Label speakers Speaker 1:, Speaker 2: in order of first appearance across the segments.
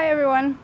Speaker 1: Hi, everyone.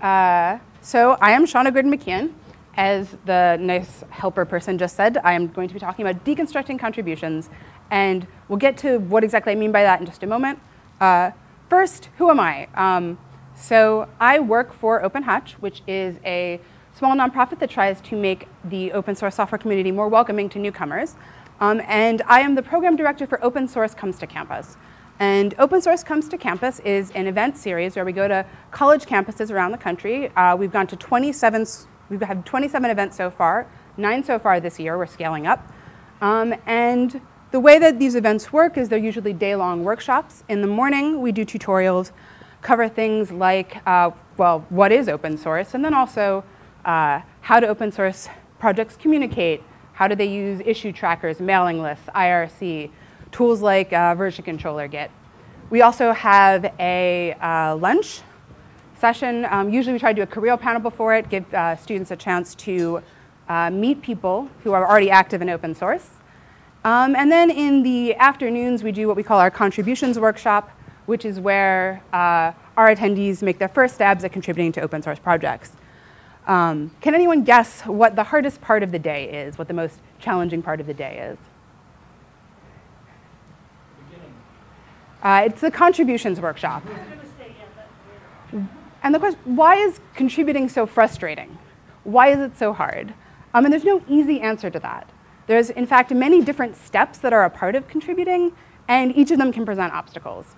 Speaker 1: Uh, so I am Shauna Gordon McKeon. As the nice helper person just said, I am going to be talking about deconstructing contributions, and we'll get to what exactly I mean by that in just a moment. Uh, first, who am I? Um, so I work for Open Hatch, which is a small nonprofit that tries to make the open source software community more welcoming to newcomers. Um, and I am the program director for Open Source Comes to Campus. And Open Source Comes to Campus is an event series where we go to college campuses around the country. Uh, we've gone to 27, we've had 27 events so far, nine so far this year, we're scaling up. Um, and the way that these events work is they're usually day-long workshops. In the morning, we do tutorials, cover things like, uh, well, what is open source, and then also uh, how do open source projects communicate, how do they use issue trackers, mailing lists, IRC, tools like uh, version controller Git. We also have a uh, lunch session. Um, usually we try to do a career panel before it, give uh, students a chance to uh, meet people who are already active in open source. Um, and then in the afternoons, we do what we call our contributions workshop, which is where uh, our attendees make their first stabs at contributing to open source projects. Um, can anyone guess what the hardest part of the day is, what the most challenging part of the day is? Uh, it's the contributions workshop. And the question, why is contributing so frustrating? Why is it so hard? Um, and there's no easy answer to that. There's, in fact, many different steps that are a part of contributing, and each of them can present obstacles.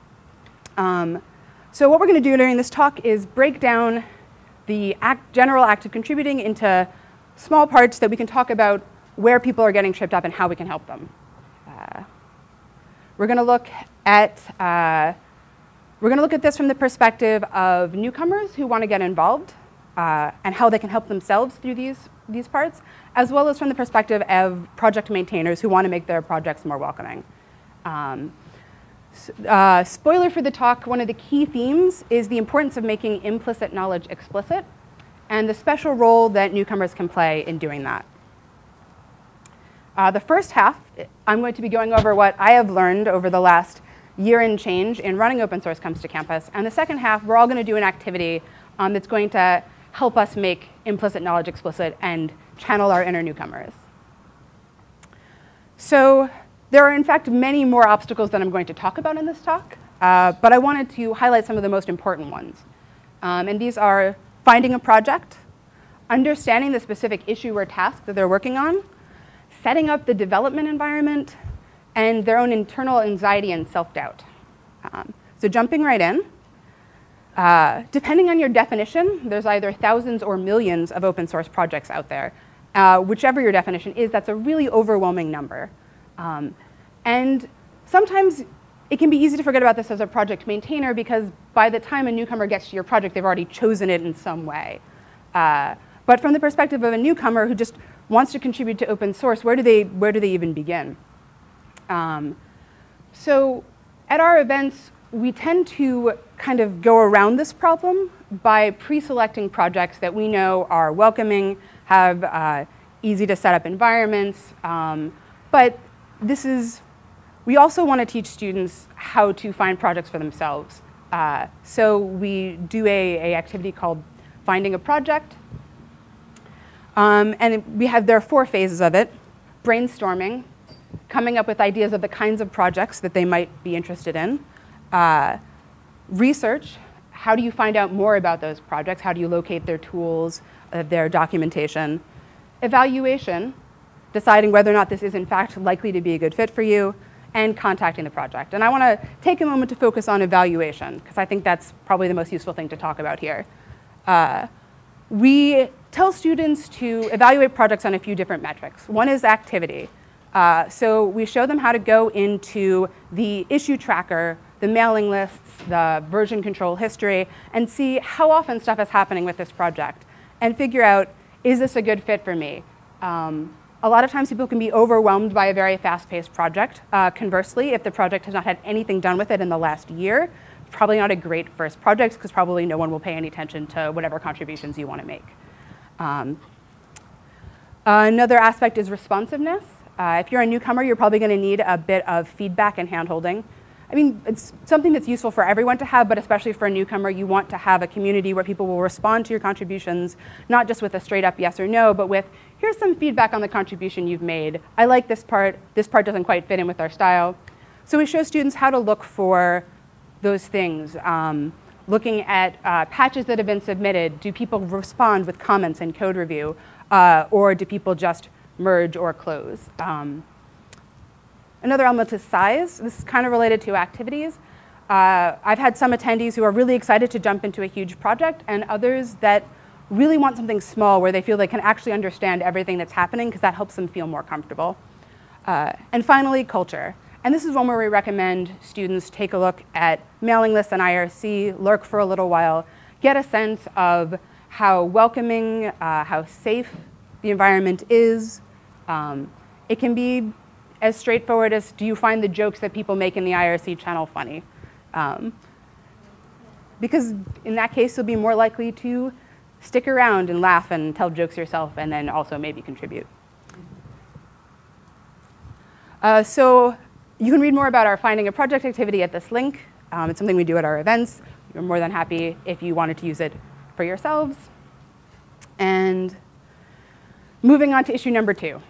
Speaker 1: Um, so what we're going to do during this talk is break down the act, general act of contributing into small parts that we can talk about where people are getting tripped up and how we can help them. Uh, we're going to look at uh, we're going to look at this from the perspective of newcomers who want to get involved uh, and how they can help themselves through these these parts, as well as from the perspective of project maintainers who want to make their projects more welcoming. Um, uh, spoiler for the talk, one of the key themes is the importance of making implicit knowledge explicit and the special role that newcomers can play in doing that. Uh, the first half, I'm going to be going over what I have learned over the last year and change in running open source comes to campus. And the second half, we're all going to do an activity um, that's going to help us make implicit knowledge explicit and channel our inner newcomers. So there are, in fact, many more obstacles than I'm going to talk about in this talk, uh, but I wanted to highlight some of the most important ones. Um, and these are finding a project, understanding the specific issue or task that they're working on, setting up the development environment, and their own internal anxiety and self-doubt. Um, so jumping right in, uh, depending on your definition, there's either thousands or millions of open source projects out there. Uh, whichever your definition is, that's a really overwhelming number. Um, and sometimes it can be easy to forget about this as a project maintainer because by the time a newcomer gets to your project, they've already chosen it in some way. Uh, but from the perspective of a newcomer who just wants to contribute to open source, where do they, where do they even begin? Um, so at our events, we tend to kind of go around this problem by pre-selecting projects that we know are welcoming, have uh, easy to set up environments, um, but this is, we also want to teach students how to find projects for themselves. Uh, so we do a, a activity called finding a project, um, and we have, there are four phases of it. Brainstorming, coming up with ideas of the kinds of projects that they might be interested in. Uh, research, how do you find out more about those projects? How do you locate their tools, uh, their documentation? Evaluation, deciding whether or not this is in fact likely to be a good fit for you, and contacting the project. And I want to take a moment to focus on evaluation, because I think that's probably the most useful thing to talk about here. Uh, we tell students to evaluate projects on a few different metrics. One is activity. Uh, so we show them how to go into the issue tracker, the mailing lists, the version control history, and see how often stuff is happening with this project, and figure out, is this a good fit for me? Um, a lot of times people can be overwhelmed by a very fast-paced project. Uh, conversely, if the project has not had anything done with it in the last year, probably not a great first project because probably no one will pay any attention to whatever contributions you want to make. Um, another aspect is responsiveness. Uh, if you're a newcomer, you're probably going to need a bit of feedback and handholding. I mean, it's something that's useful for everyone to have, but especially for a newcomer, you want to have a community where people will respond to your contributions, not just with a straight up yes or no, but with, here's some feedback on the contribution you've made. I like this part, this part doesn't quite fit in with our style. So we show students how to look for those things. Um, looking at uh, patches that have been submitted, do people respond with comments and code review, uh, or do people just merge or close? Um, Another element is size. This is kind of related to activities. Uh, I've had some attendees who are really excited to jump into a huge project and others that really want something small where they feel they can actually understand everything that's happening because that helps them feel more comfortable. Uh, and finally, culture. And this is one where we recommend students take a look at mailing lists and IRC, lurk for a little while, get a sense of how welcoming, uh, how safe the environment is. Um, it can be as straightforward as do you find the jokes that people make in the IRC channel funny? Um, because in that case, you'll be more likely to stick around and laugh and tell jokes yourself and then also maybe contribute. Uh, so you can read more about our finding a project activity at this link. Um, it's something we do at our events. We're more than happy if you wanted to use it for yourselves. And moving on to issue number two,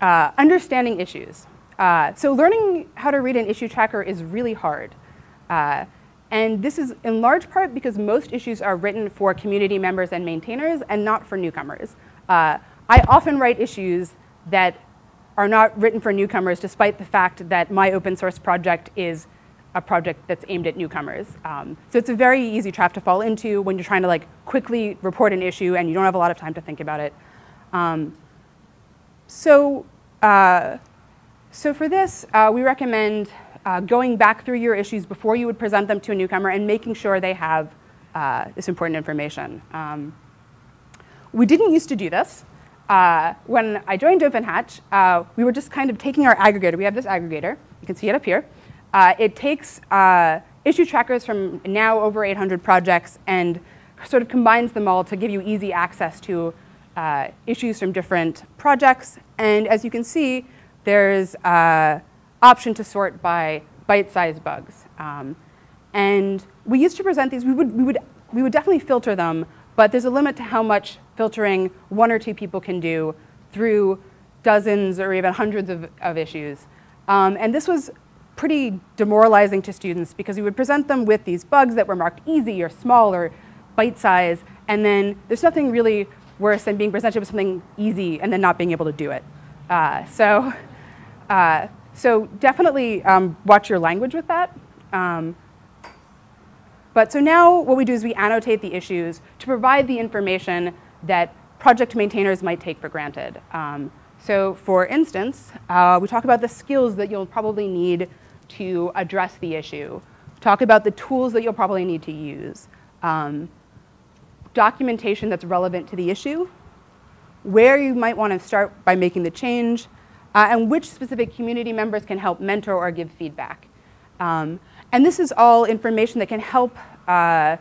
Speaker 1: uh, understanding issues. Uh, so learning how to read an issue tracker is really hard. Uh, and this is in large part because most issues are written for community members and maintainers and not for newcomers. Uh, I often write issues that are not written for newcomers despite the fact that my open source project is a project that's aimed at newcomers. Um, so it's a very easy trap to fall into when you're trying to like quickly report an issue and you don't have a lot of time to think about it. Um, so uh, so for this, uh, we recommend uh, going back through your issues before you would present them to a newcomer and making sure they have uh, this important information. Um, we didn't used to do this. Uh, when I joined OpenHatch, uh, we were just kind of taking our aggregator. We have this aggregator. You can see it up here. It takes issue trackers from now over 800 projects and sort of combines them all to give you easy access to issues from different projects. And as you can see, there's an option to sort by bite-sized bugs. Um, and we used to present these, we would, we, would, we would definitely filter them, but there's a limit to how much filtering one or two people can do through dozens or even hundreds of, of issues. Um, and this was pretty demoralizing to students because we would present them with these bugs that were marked easy or small or bite size, and then there's nothing really worse than being presented with something easy and then not being able to do it. Uh, so uh, so definitely um, watch your language with that. Um, but so now what we do is we annotate the issues to provide the information that project maintainers might take for granted. Um, so for instance, uh, we talk about the skills that you'll probably need to address the issue. Talk about the tools that you'll probably need to use. Um, documentation that's relevant to the issue. Where you might want to start by making the change uh, and which specific community members can help mentor or give feedback. Um, and this is all information that can help uh,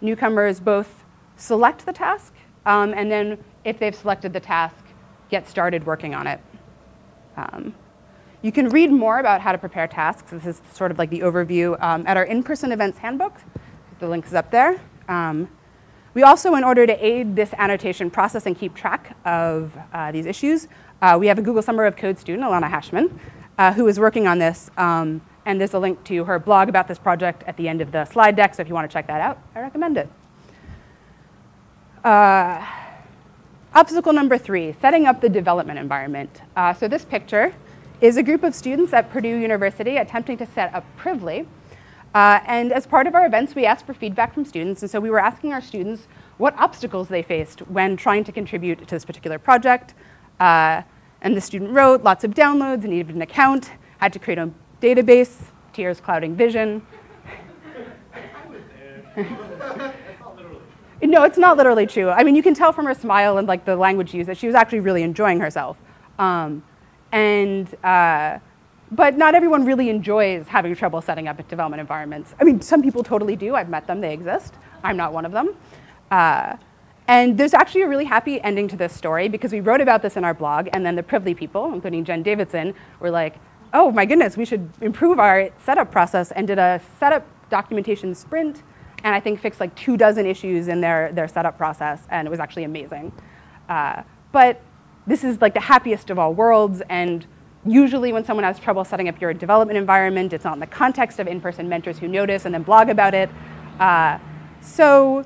Speaker 1: newcomers both select the task um, and then if they've selected the task, get started working on it. Um, you can read more about how to prepare tasks. This is sort of like the overview um, at our in-person events handbook. The link is up there. Um, we also, in order to aid this annotation process and keep track of uh, these issues, uh, we have a Google Summer of Code student, Elana Hashman, uh, who is working on this. Um, and there's a link to her blog about this project at the end of the slide deck, so if you want to check that out, I recommend it. Uh, obstacle number three, setting up the development environment. Uh, so this picture is a group of students at Purdue University attempting to set up Privly. Uh, and as part of our events, we asked for feedback from students. And so we were asking our students what obstacles they faced when trying to contribute to this particular project. Uh, and the student wrote lots of downloads, needed an account, had to create a database, tears clouding vision. no, it's not literally true. I mean, you can tell from her smile and like the language used that she was actually really enjoying herself. Um, and, uh, but not everyone really enjoys having trouble setting up development environments. I mean, some people totally do. I've met them, they exist. I'm not one of them. Uh, and there's actually a really happy ending to this story because we wrote about this in our blog, and then the Privly people, including Jen Davidson, were like, oh my goodness, we should improve our setup process and did a setup documentation sprint and I think fixed like two dozen issues in their, their setup process and it was actually amazing. Uh, but this is like the happiest of all worlds and usually when someone has trouble setting up your development environment, it's not in the context of in-person mentors who notice and then blog about it. Uh, so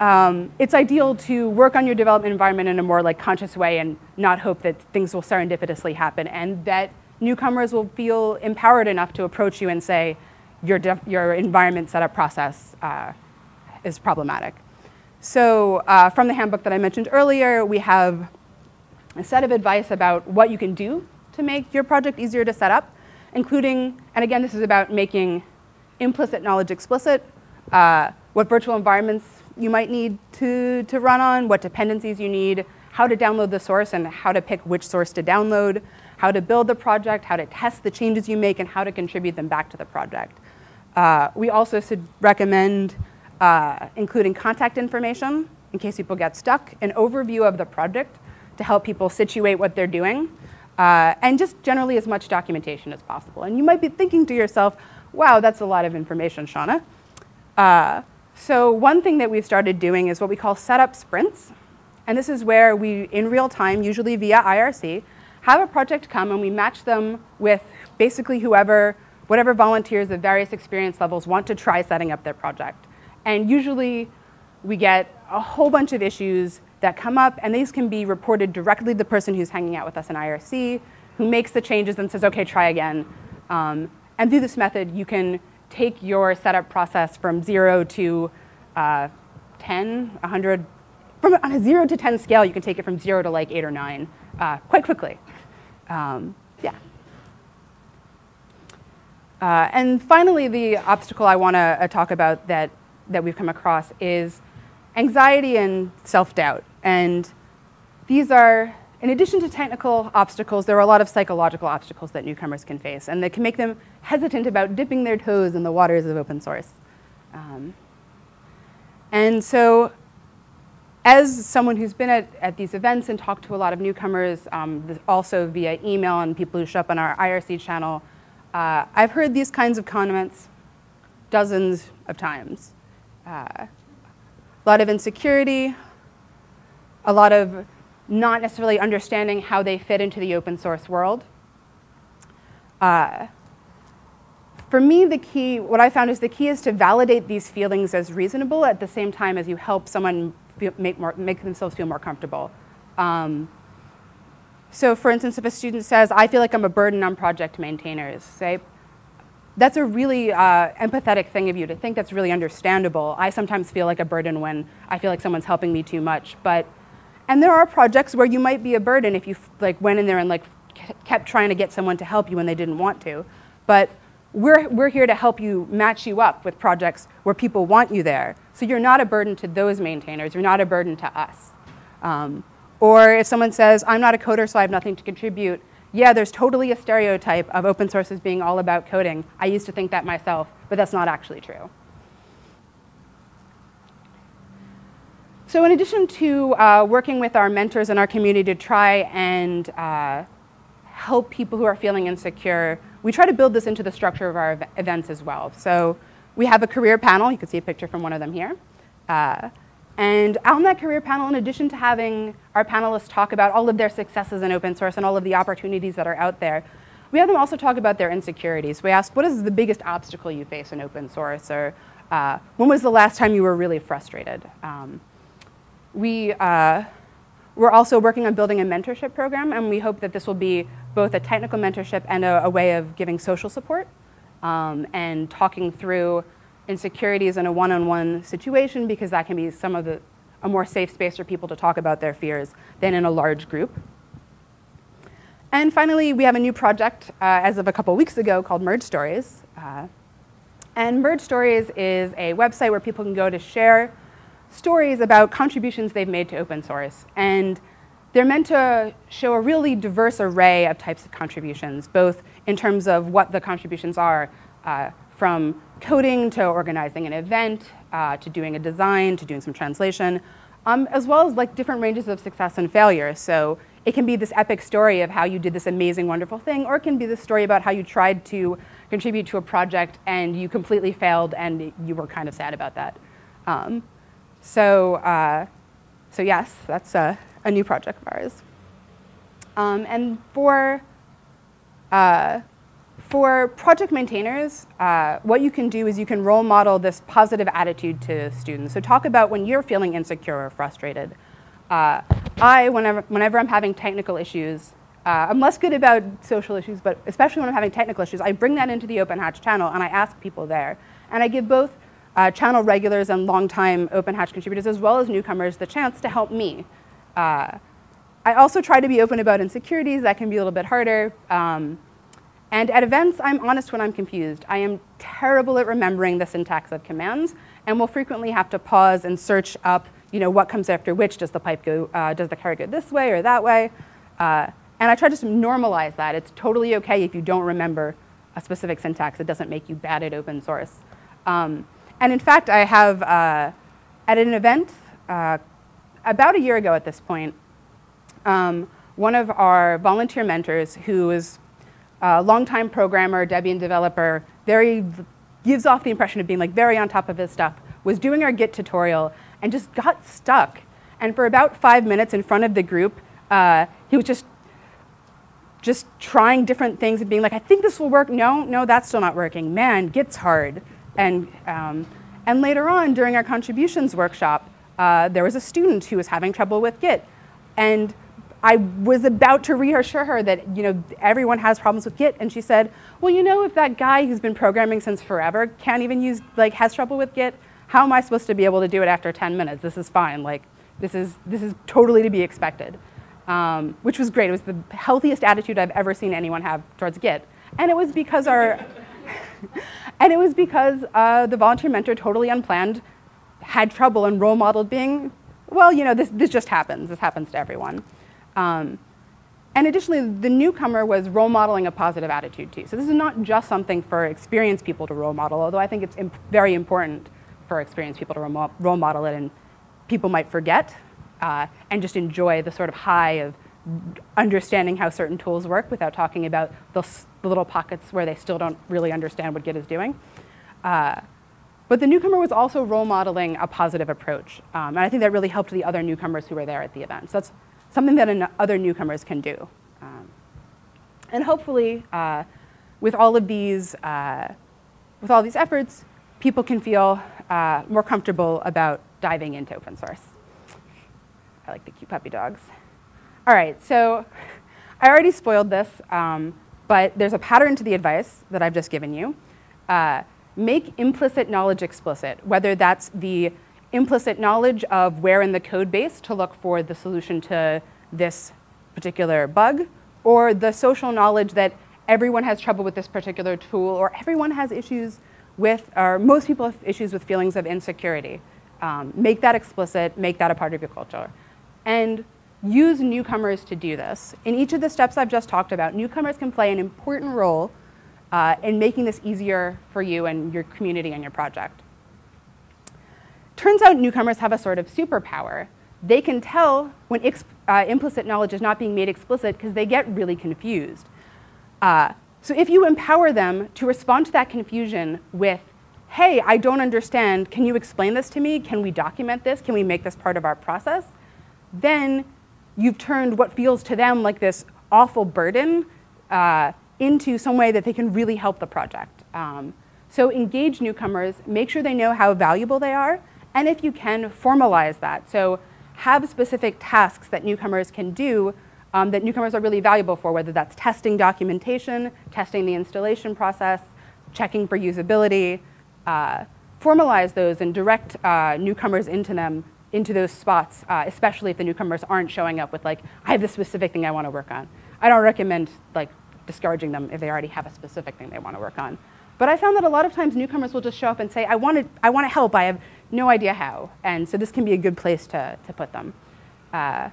Speaker 1: um, it's ideal to work on your development environment in a more like conscious way and not hope that things will serendipitously happen and that newcomers will feel empowered enough to approach you and say, your, your environment setup process uh, is problematic. So uh, from the handbook that I mentioned earlier, we have a set of advice about what you can do to make your project easier to set up, including, and again, this is about making implicit knowledge explicit, uh, what virtual environments you might need to, to run on, what dependencies you need, how to download the source and how to pick which source to download, how to build the project, how to test the changes you make, and how to contribute them back to the project. Uh, we also should recommend uh, including contact information in case people get stuck, an overview of the project to help people situate what they're doing, uh, and just generally as much documentation as possible. And you might be thinking to yourself, wow, that's a lot of information, Shauna. Uh, so one thing that we've started doing is what we call setup sprints. And this is where we, in real time, usually via IRC, have a project come and we match them with basically whoever, whatever volunteers of various experience levels want to try setting up their project. And usually we get a whole bunch of issues that come up, and these can be reported directly to the person who's hanging out with us in IRC, who makes the changes and says, okay, try again. Um, and through this method, you can take your setup process from zero to uh, 10, 100, from on a zero to 10 scale, you can take it from zero to like eight or nine uh, quite quickly. Um, yeah. Uh, and finally, the obstacle I want to uh, talk about that, that we've come across is anxiety and self-doubt. And these are, in addition to technical obstacles, there are a lot of psychological obstacles that newcomers can face, and that can make them hesitant about dipping their toes in the waters of open source. Um, and so as someone who's been at, at these events and talked to a lot of newcomers, um, also via email and people who show up on our IRC channel, uh, I've heard these kinds of comments dozens of times. Uh, a lot of insecurity, a lot of not necessarily understanding how they fit into the open source world. Uh, for me, the key, what I found is the key is to validate these feelings as reasonable at the same time as you help someone make, more, make themselves feel more comfortable. Um, so for instance, if a student says, I feel like I'm a burden on project maintainers, say, that's a really uh, empathetic thing of you to think that's really understandable. I sometimes feel like a burden when I feel like someone's helping me too much. But, and there are projects where you might be a burden if you like went in there and like kept trying to get someone to help you when they didn't want to. But we're, we're here to help you match you up with projects where people want you there. So you're not a burden to those maintainers. You're not a burden to us. Um, or if someone says, I'm not a coder, so I have nothing to contribute, yeah, there's totally a stereotype of open source as being all about coding. I used to think that myself, but that's not actually true. So in addition to uh, working with our mentors in our community to try and uh, help people who are feeling insecure, we try to build this into the structure of our events as well. So we have a career panel. You can see a picture from one of them here. Uh, and on that career panel, in addition to having our panelists talk about all of their successes in open source and all of the opportunities that are out there, we have them also talk about their insecurities. We ask, what is the biggest obstacle you face in open source? Or uh, when was the last time you were really frustrated? Um, we, uh, we're also working on building a mentorship program, and we hope that this will be both a technical mentorship and a, a way of giving social support um, and talking through insecurities in a one-on-one -on -one situation because that can be some of the a more safe space for people to talk about their fears than in a large group. And finally, we have a new project uh, as of a couple weeks ago called Merge Stories. Uh, and Merge Stories is a website where people can go to share stories about contributions they've made to open source. And they're meant to show a really diverse array of types of contributions, both in terms of what the contributions are, uh, from coding to organizing an event, uh, to doing a design, to doing some translation, um, as well as like different ranges of success and failure. So it can be this epic story of how you did this amazing, wonderful thing, or it can be the story about how you tried to contribute to a project and you completely failed and you were kind of sad about that. Um, so, uh, so yes, that's a, a, new project of ours. Um, and for, uh, for project maintainers, uh, what you can do is you can role model this positive attitude to students. So talk about when you're feeling insecure or frustrated. Uh, I, whenever, whenever I'm having technical issues, uh, I'm less good about social issues, but especially when I'm having technical issues, I bring that into the Open Hatch channel and I ask people there. And I give both uh, channel regulars and longtime Open Hatch contributors, as well as newcomers, the chance to help me. Uh, I also try to be open about insecurities. That can be a little bit harder. Um, and at events, I'm honest when I'm confused. I am terrible at remembering the syntax of commands, and will frequently have to pause and search up, you know, what comes after which. Does the pipe go, uh, does the carry go this way or that way? Uh, and I try to normalize that. It's totally okay if you don't remember a specific syntax. It doesn't make you bad at open source. Um, and in fact, I have, uh, at an event uh, about a year ago at this point, um, one of our volunteer mentors, who is a longtime programmer, Debian developer, very gives off the impression of being like very on top of his stuff, was doing our Git tutorial and just got stuck. And for about five minutes in front of the group, uh, he was just just trying different things and being like, I think this will work. No, no, that's still not working. Man, Git's hard. And, um, and later on, during our contributions workshop, uh, there was a student who was having trouble with Git. And I was about to reassure her that you know everyone has problems with Git, and she said, "Well, you know, if that guy who's been programming since forever can't even use like has trouble with Git, how am I supposed to be able to do it after 10 minutes? This is fine. Like this is this is totally to be expected." Um, which was great. It was the healthiest attitude I've ever seen anyone have towards Git, and it was because our and it was because uh, the volunteer mentor, totally unplanned, had trouble and role modeled being, well, you know, this, this just happens. This happens to everyone. Um, and additionally, the newcomer was role modeling a positive attitude too. So this is not just something for experienced people to role model, although I think it's imp very important for experienced people to role model it and people might forget uh, and just enjoy the sort of high of understanding how certain tools work without talking about the, the little pockets where they still don't really understand what Git is doing. Uh, but the newcomer was also role modeling a positive approach. Um, and I think that really helped the other newcomers who were there at the event. So that's something that other newcomers can do. Um, and hopefully, uh, with all of these, uh, with all these efforts, people can feel uh, more comfortable about diving into open source. I like the cute puppy dogs. All right, so I already spoiled this, um, but there's a pattern to the advice that I've just given you. Uh, make implicit knowledge explicit, whether that's the implicit knowledge of where in the code base to look for the solution to this particular bug, or the social knowledge that everyone has trouble with this particular tool, or everyone has issues with, or most people have issues with feelings of insecurity. Um, make that explicit, make that a part of your culture. And use newcomers to do this. In each of the steps I've just talked about, newcomers can play an important role uh, in making this easier for you and your community and your project. Turns out newcomers have a sort of superpower. They can tell when uh, implicit knowledge is not being made explicit because they get really confused. Uh, so if you empower them to respond to that confusion with, hey, I don't understand, can you explain this to me? Can we document this? Can we make this part of our process? Then you've turned what feels to them like this awful burden uh, into some way that they can really help the project. Um, so engage newcomers, make sure they know how valuable they are, and if you can, formalize that. So have specific tasks that newcomers can do um, that newcomers are really valuable for, whether that's testing documentation, testing the installation process, checking for usability. Uh, formalize those and direct uh, newcomers into them into those spots, uh, especially if the newcomers aren't showing up with like, I have this specific thing I want to work on. I don't recommend like discouraging them if they already have a specific thing they want to work on. But I found that a lot of times newcomers will just show up and say, I want to, I want to help, I have no idea how. And so this can be a good place to, to put them. Uh,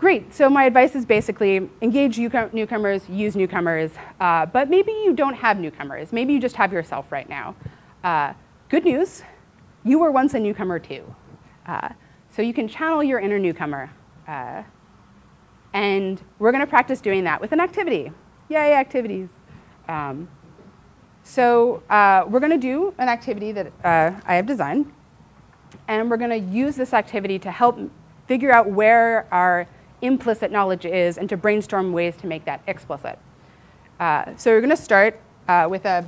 Speaker 1: great, so my advice is basically engage newcomers, use newcomers, uh, but maybe you don't have newcomers. Maybe you just have yourself right now. Uh, good news, you were once a newcomer too. Uh, so you can channel your inner newcomer. Uh, And we're going to practice doing that with an activity. Yay, activities. Um, so uh, we're going to do an activity that uh, I have designed. And we're going to use this activity to help figure out where our implicit knowledge is and to brainstorm ways to make that explicit. Uh, so we're going to start uh, with a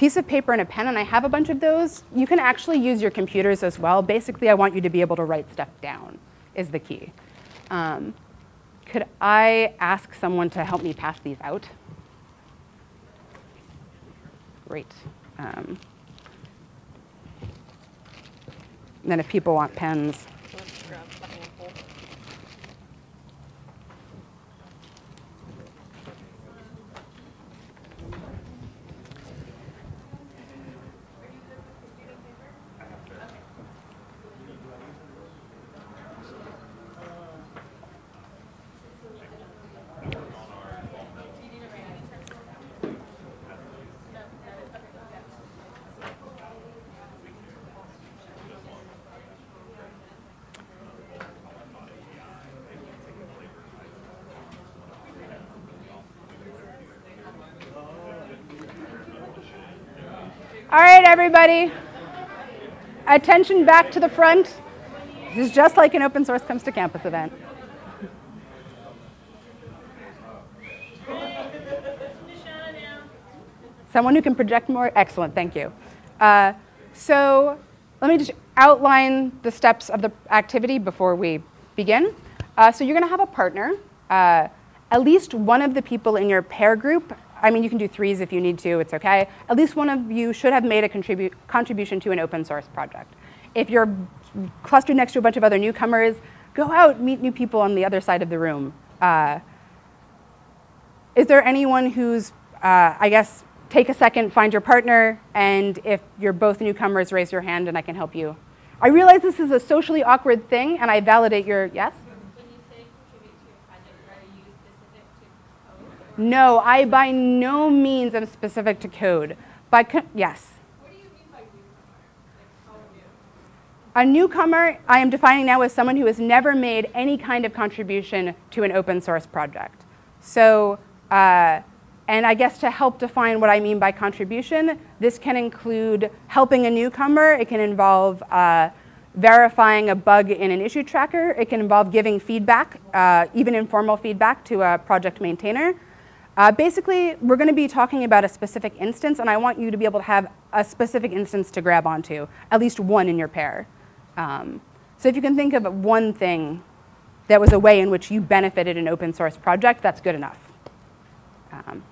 Speaker 1: piece of paper and a pen, and I have a bunch of those. You can actually use your computers as well. Basically, I want you to be able to write stuff down is the key. Um, could I ask someone to help me pass these out? Great. Um, then if people want pens, All right, everybody. Attention back to the front. This is just like an open source comes to campus event. Someone who can project more? Excellent, thank you. Uh, so let me just outline the steps of the activity before we begin. Uh, so you're going to have a partner. Uh, at least one of the people in your pair group I mean, you can do threes if you need to, it's okay. At least one of you should have made a contribu contribution to an open source project. If you're clustered next to a bunch of other newcomers, go out, meet new people on the other side of the room. Uh, is there anyone who's, uh, I guess, take a second, find your partner, and if you're both newcomers, raise your hand and I can help you. I realize this is a socially awkward thing, and I validate your, yes? No, I by no means am specific to code. By yes.
Speaker 2: What do you mean by newcomer?
Speaker 1: Like, A newcomer, I am defining now as someone who has never made any kind of contribution to an open source project. So, uh, and I guess to help define what I mean by contribution, this can include helping a newcomer. It can involve uh, verifying a bug in an issue tracker. It can involve giving feedback, uh, even informal feedback, to a project maintainer. Uh, basically, we're going to be talking about a specific instance, and I want you to be able to have a specific instance to grab onto, at least one in your pair. Um, so if you can think of one thing that was a way in which you benefited an open source project, that's good enough. Um,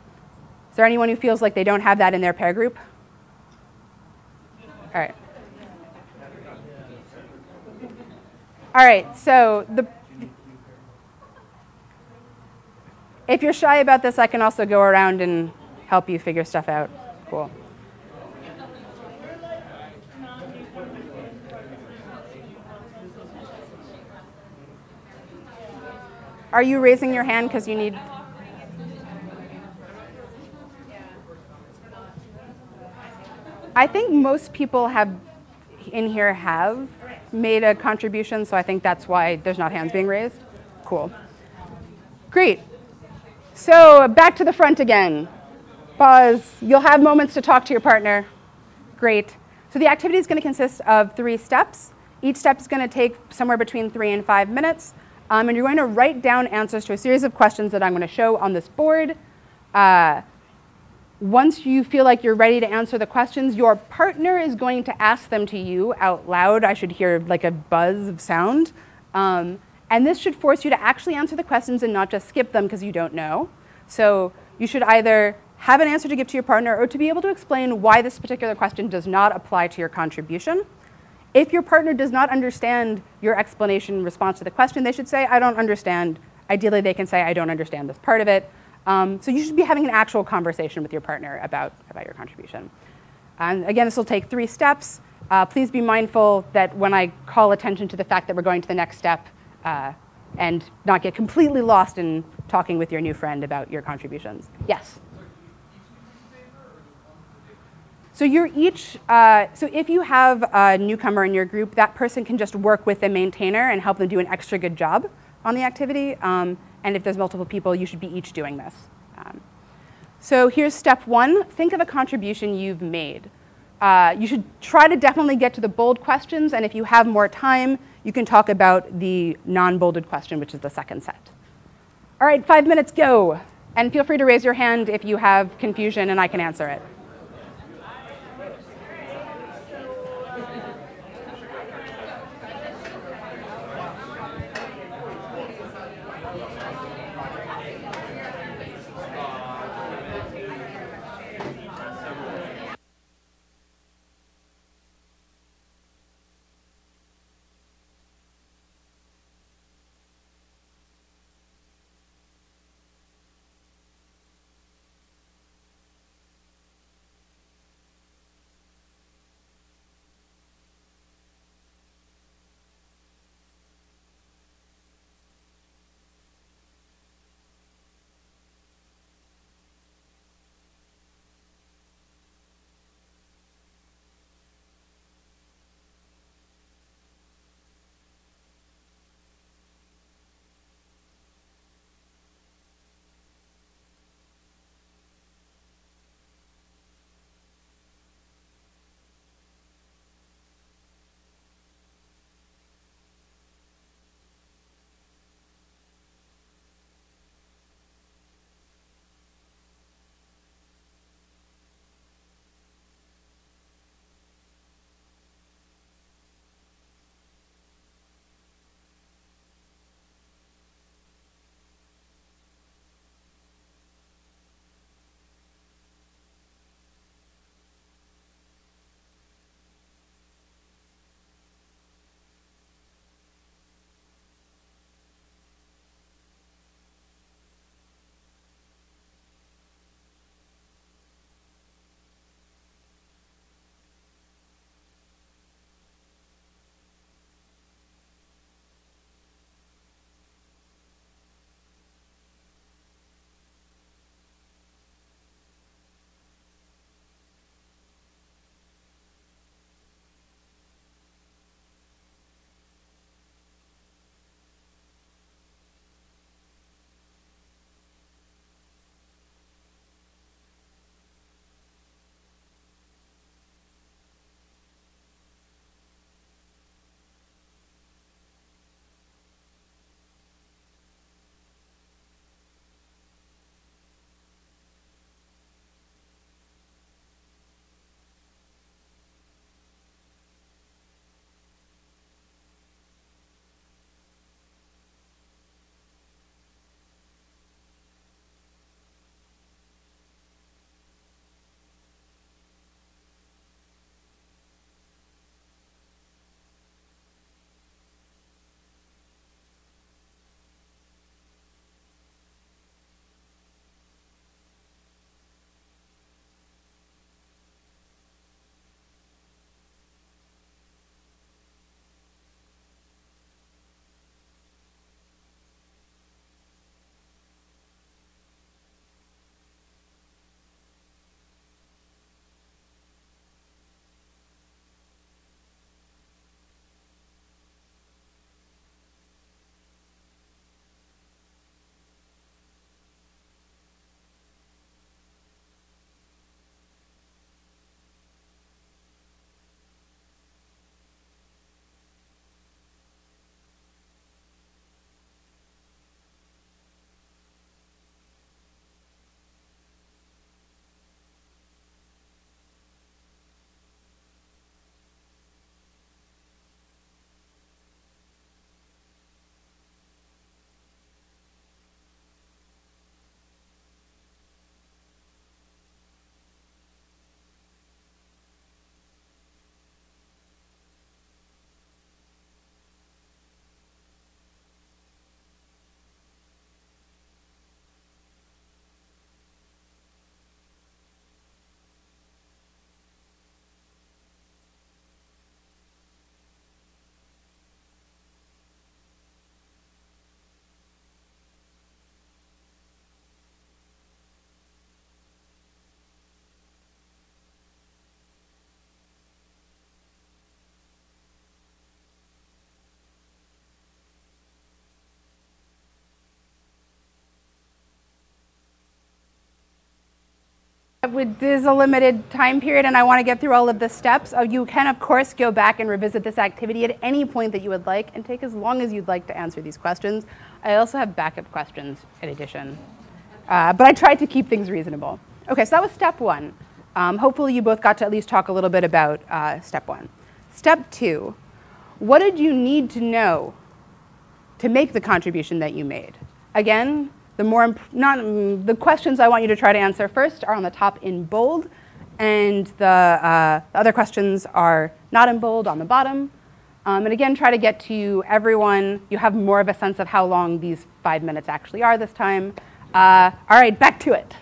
Speaker 1: is there anyone who feels like they don't have that in their pair group? All right. All right, so the If you're shy about this, I can also go around and help you figure stuff out. Cool. Are you raising your hand because you need? I think most people have in here have made a contribution, so I think that's why there's not hands being raised. Cool. Great. So back to the front again. Pause. You'll have moments to talk to your partner. Great. So the activity is going to consist of three steps. Each step is going to take somewhere between three and five minutes. Um, and you're going to write down answers to a series of questions that I'm going to show on this board. Uh, once you feel like you're ready to answer the questions, your partner is going to ask them to you out loud. I should hear like a buzz of sound. Um, and this should force you to actually answer the questions and not just skip them because you don't know. So you should either have an answer to give to your partner or to be able to explain why this particular question does not apply to your contribution. If your partner does not understand your explanation in response to the question, they should say, I don't understand. Ideally, they can say, I don't understand this part of it. Um, so you should be having an actual conversation with your partner about, about your contribution. And again, this will take three steps. Uh, please be mindful that when I call attention to the fact that we're going to the next step, uh, and not get completely lost in talking with your new friend about your contributions. Yes? So you're each, uh, so if you have a newcomer in your group, that person can just work with the maintainer and help them do an extra good job on the activity. Um, And if there's multiple people, you should be each doing this. Um, so here's step one. Think of a contribution you've made. Uh, you should try to definitely get to the bold questions, and if you have more time, you can talk about the non-bolded question, which is the second set. All right, five minutes, go. And feel free to raise your hand if you have confusion and I can answer it. With, there's a limited time period and I want to get through all of the steps. Uh, you can, of course, go back and revisit this activity at any point that you would like and take as long as you'd like to answer these questions. I also have backup questions in addition. Uh, but I tried to keep things reasonable. Okay, so that was step one. Um, hopefully you both got to at least talk a little bit about uh, step one. Step two, what did you need to know to make the contribution that you made? Again, the more not mm, the questions I want you to try to answer first are on the top in bold, and the, uh, the other questions are not in bold on the bottom. Um, and again, try to get to everyone. You have more of a sense of how long these five minutes actually are this time. Uh, all right, back to it.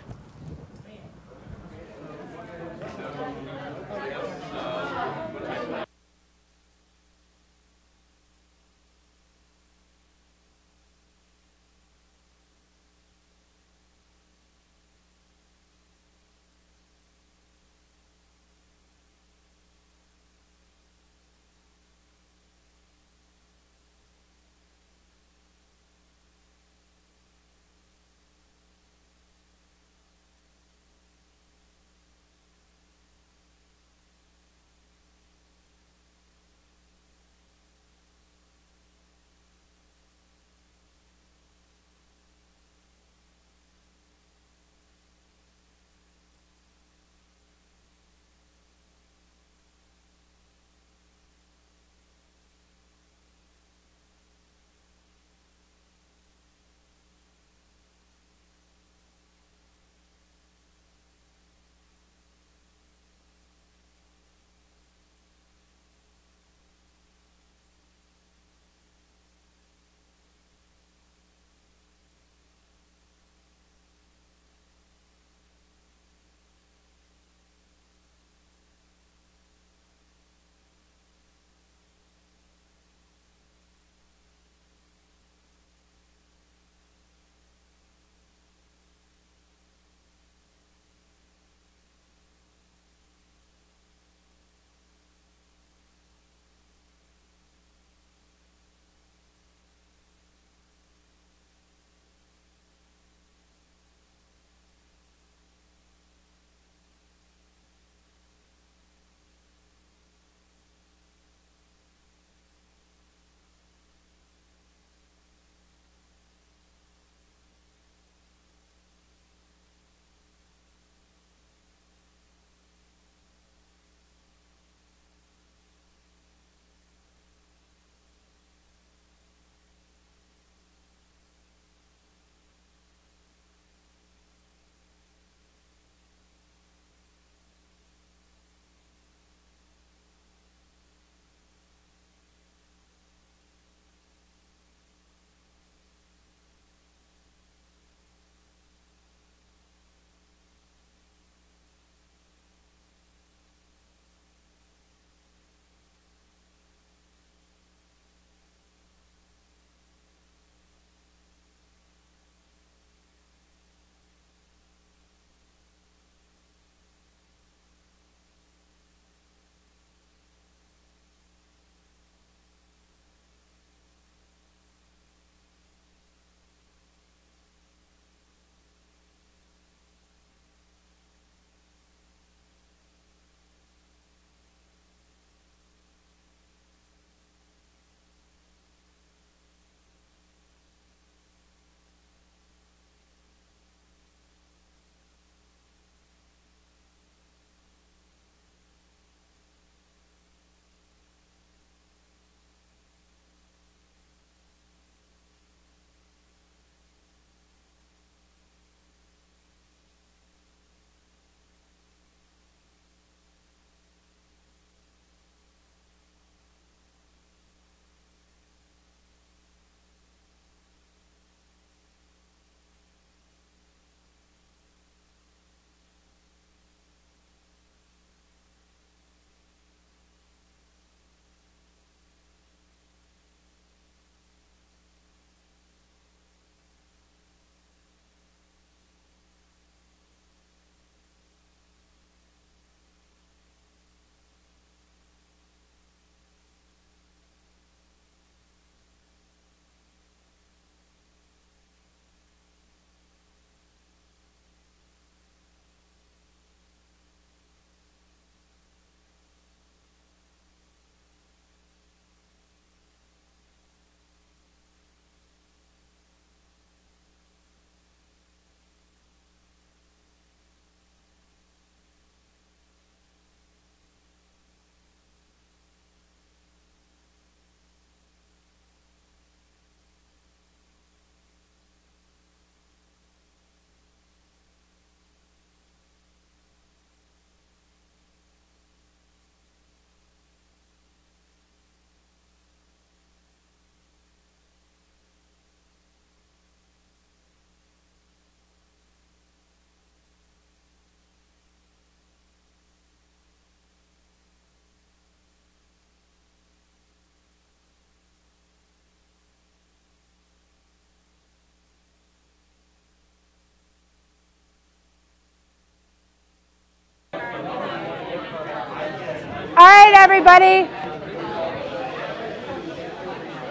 Speaker 1: Everybody.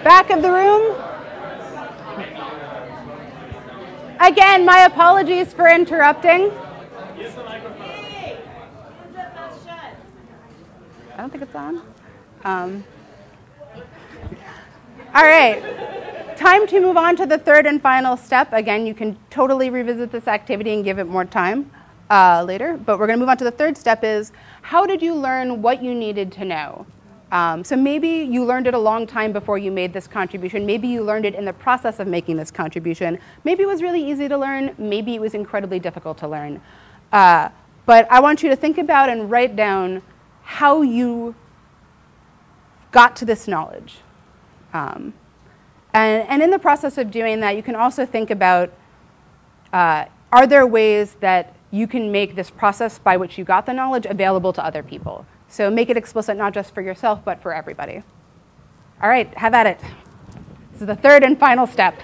Speaker 1: Back of the room. Again, my apologies for interrupting. I don't think it's on. Um, all right. Time to move on to the third and final step. Again, you can totally revisit this activity and give it more time uh, later. But we're going to move on to the third step is how did you learn what you needed to know? Um, so maybe you learned it a long time before you made this contribution. Maybe you learned it in the process of making this contribution. Maybe it was really easy to learn. Maybe it was incredibly difficult to learn. Uh, but I want you to think about and write down how you got to this knowledge. Um, and, and, in the process of doing that, you can also think about uh, are there ways that you can make this process by which you got the knowledge available to other people? So make it explicit not just for yourself, but for everybody. All right, have at it. This is the third and final step.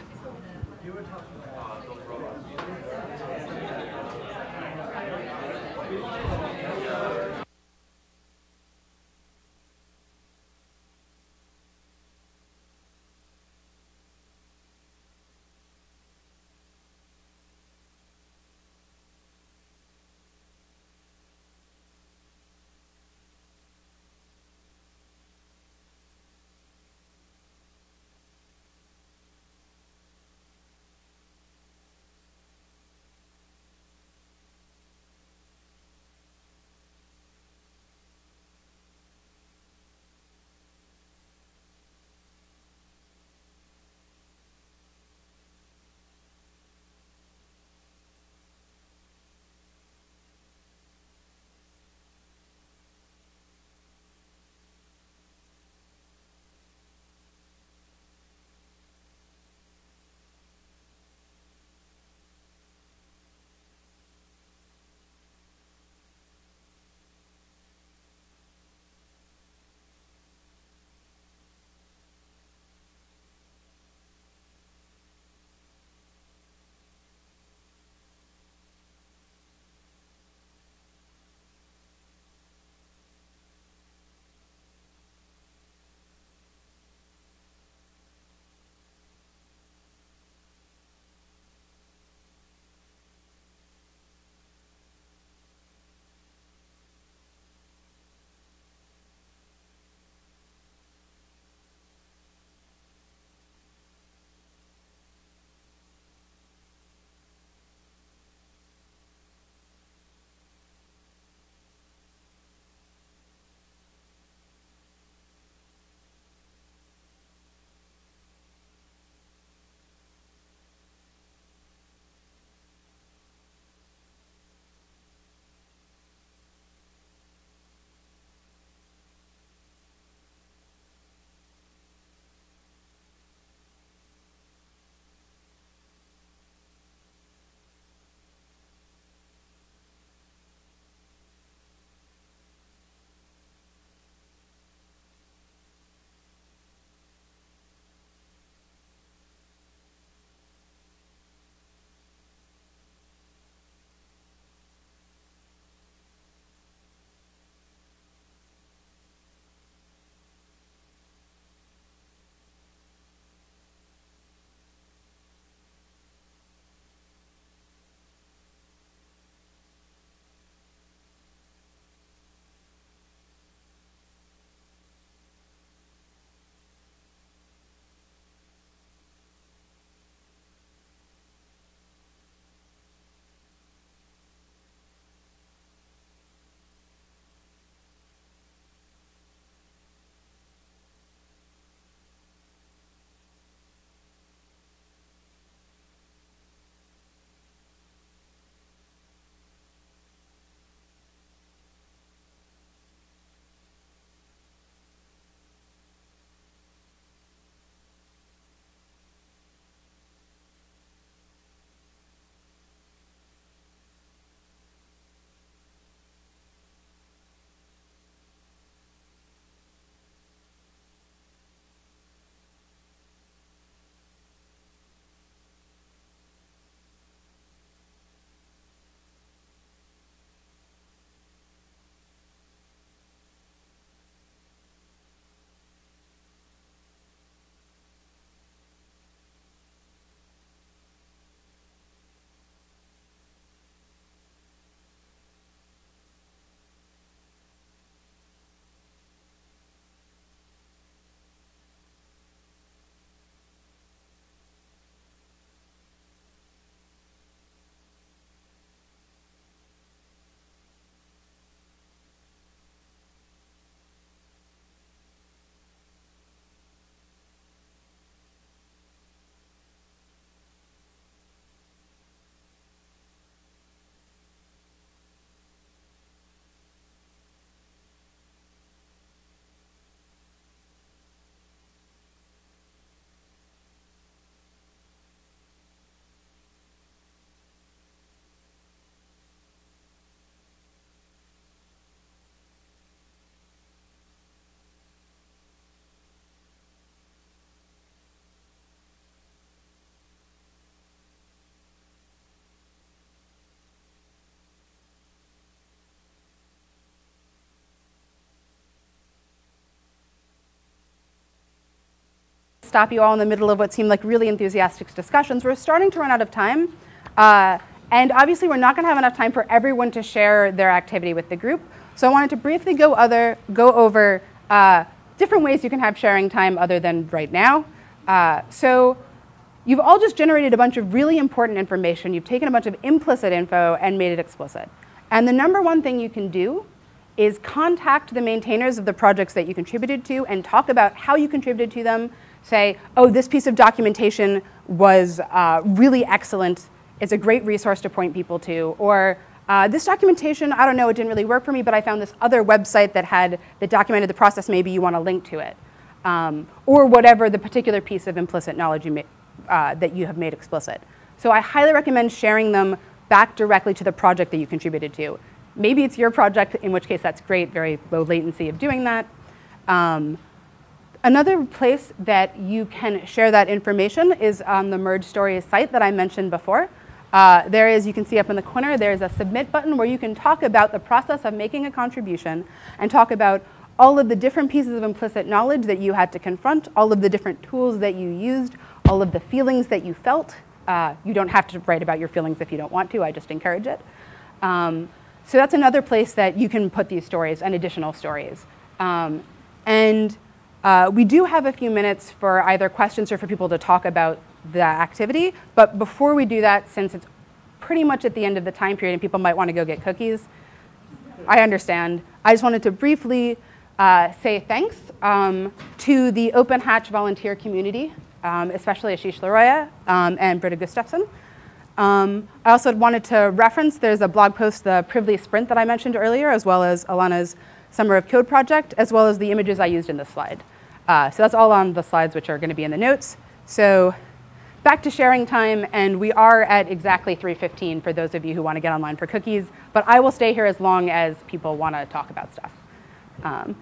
Speaker 1: Stop you all in the middle of what seemed like really enthusiastic discussions. We're starting to run out of time. Uh, and obviously, we're not going to have enough time for everyone to share their activity with the group. So I wanted to briefly go, other, go over uh, different ways you can have sharing time other than right now. Uh, so you've all just generated a bunch of really important information. You've taken a bunch of implicit info and made it explicit. And the number one thing you can do is contact the maintainers of the projects that you contributed to and talk about how you contributed to them. Say, oh, this piece of documentation was uh, really excellent. It's a great resource to point people to. Or uh, this documentation, I don't know, it didn't really work for me, but I found this other website that had that documented the process. Maybe you want to link to it, um, or whatever the particular piece of implicit knowledge you uh, that you have made explicit. So I highly recommend sharing them back directly to the project that you contributed to. Maybe it's your project, in which case that's great, very low latency of doing that. Um, another place that you can share that information is on the Merge Stories site that I mentioned before. Uh, there is, you can see up in the corner, there's a submit button where you can talk about the process of making a contribution and talk about all of the different pieces of implicit knowledge that you had to confront, all of the different tools that you used, all of the feelings that you felt. Uh, you don't have to write about your feelings if you don't want to, I just encourage it. Um, so that's another place that you can put these stories and additional stories. Um, and uh, we do have a few minutes for either questions or for people to talk about the activity. But before we do that, since it's pretty much at the end of the time period and people might want to go get cookies, I understand. I just wanted to briefly uh, say thanks um, to the OpenHatch volunteer community, um, especially Asheesh Laroia um, and Britta Gustafson. Um, I also wanted to reference, there's a blog post, the Privly Sprint that I mentioned earlier, as well as Elana's Summer of Code project, as well as the images I used in this slide. Uh, so that's all on the slides, which are going to be in the notes. So back to sharing time, and we are at exactly 3.15 for those of you who want to get online for cookies, but I will stay here as long as people want to talk about stuff. Um,